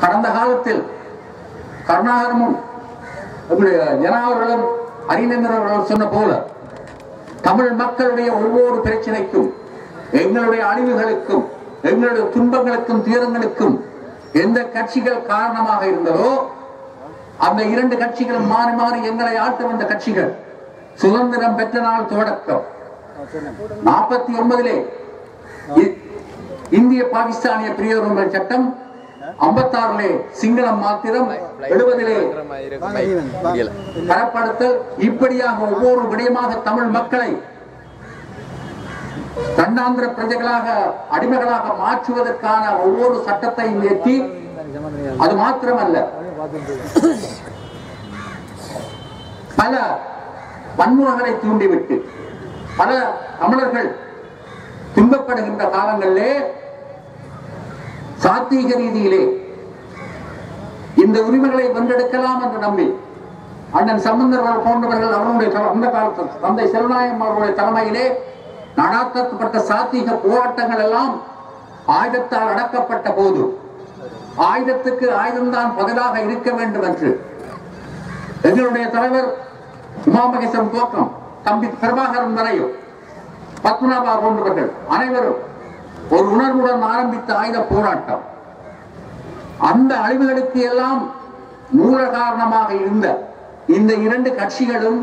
கடந்த காலத்தில் கருணாகரமும் நம்முடைய ஜனாவர்களும் அறிஞர் சொன்ன போல தமிழ் மக்களுடைய ஒவ்வொரு பிரச்சனைக்கும் எங்களுடைய அழிவுகளுக்கும் எங்களுடைய துன்பங்களுக்கும் துயரங்களுக்கும் எந்த கட்சிகள் காரணமாக இருந்ததோ அந்த இரண்டு கட்சிகளும் மாறி மாறி எங்களை ஆழ்த்த வந்த கட்சிகள். சுதந்திரம் பெற்ற நாள் தொடக்கம். நாற்பத்தி ஒன்பதிலே இ- இந்திய பாகிஸ்தானிய பிரியோரிமை சட்டம் ஐம்பத்தாறிலே சிங்களம் மாத்திரம் எழுபதிலே தரப்படுத்தல் இப்படியாக ஒவ்வொரு விடயமாக தமிழ் மக்களை கண்ணாந்திர பிரஜைகளாக அடிமைகளாக மாற்றுவதற்கான ஒவ்வொரு சட்டத்தையும் ஏற்றி அது மாத்திரமல்ல. பல வன்முறைகளை தூண்டிவிட்டு பல தமிழர்கள் துன்பப்படுகின்ற காலங்களிலே சாத்வீக ரீதியிலே இந்த உரிமைகளை வென்றெடுக்கலாம் என்று நம்பி அண்ணன் சம்பந்தர்கள் போன்றவர்கள் அவருடைய அந்த காலத்தில் தந்தை செல்வநாயகம் அவருடைய தலைமையிலே நடாத்தப்பட்ட சாத்தீக போராட்டங்கள் எல்லாம் ஆயுதத்தால் அடக்கப்பட்ட போது ஆயுதத்துக்கு ஆயுதம்தான் பதிலாக இருக்க வேண்டும் என்று எங்களுடைய தலைவர் உமாமகேசன் தோக்கம் தம்பி பிரபாகரன் வரையும் பத்மநாபா போன்றவர்கள் அனைவரும் ஒரு உணர்வுடன் ஆரம்பித்த ஆயுத போராட்டம். அந்த அழிவுகளுக்கு எல்லாம் மூல காரணமாக இருந்த இந்த இரண்டு கட்சிகளும்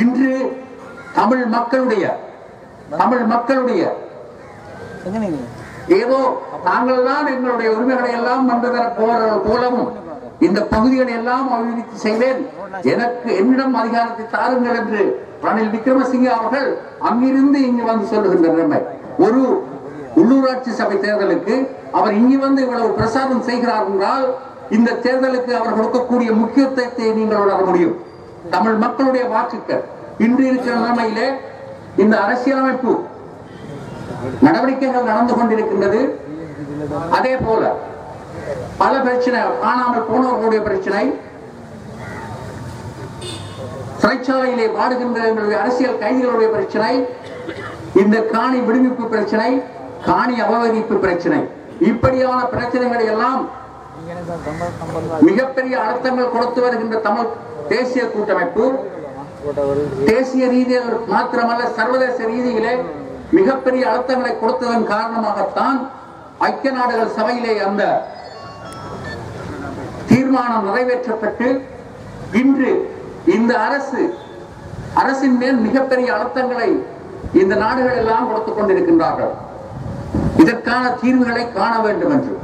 இன்று தமிழ் மக்களுடைய தமிழ் மக்களுடைய. ஏதோ தாங்கள் தான் எங்களுடைய உரிமைகளை எல்லாம் வந்ததர போலவும் இந்த பகுதிகளை எல்லாம் அபிவிருத்தி செய்வேன். எனக்கு என்னிடம் அதிகாரத்தை தாருங்கள் என்று ரணில் விக்ரமசிங்க அவர்கள் அங்கிருந்து இங்கு வந்து சொல்லுகின்ற நிலைமை. ஒரு உள்ளூராட்சி சபை தேர்தலுக்கு அவர் இங்கு வந்து இவ்வளவு பிரசாரம் செய்கிறார் என்றால் இந்த தேர்தலுக்கு அவர் கொடுக்கக்கூடிய முக்கியத்துவத்தை நீங்கள் உணர முடியும். தமிழ் மக்களுடைய வாக்குகள் இன்று இருக்கிற நிலைமையிலே இந்த அரசியலமைப்பு நடவடிக்கைகள் நடந்து கொண்டிருக்கின்றது. அதே போல பல பிரச்சனை காணாமல் போனவர்களுடைய பிரச்சனை சிறைச்சாலையிலே வாடுகின்ற எங்களுடைய அரசியல் கைதிகளுடைய பிரச்சனை இந்த காணி விடுவிப்பு பிரச்சனை காணி அபகரிப்பு பிரச்சனை. இப்படியான பிரச்சனைகளை எல்லாம் மிகப்பெரிய அழுத்தங்கள் கொடுத்து வருகின்ற தமிழ் தேசிய கூட்டமைப்பு தேசிய ரீதியில் மாத்திரமல்ல சர்வதேச ரீதியிலே மிகப்பெரிய அழுத்தங்களை கொடுத்ததன் காரணமாகத்தான் ஐக்கிய நாடுகள் சபையிலே அந்த தீர்மானம் நிறைவேற்றப்பட்டு இன்று இந்த அரசு அரசின் மேல் மிகப்பெரிய அழுத்தங்களை இந்த நாடுகள் எல்லாம் கொடுத்துக் கொண்டிருக்கின்றார்கள். இதற்கான தீர்வுகளை காண வேண்டும் என்று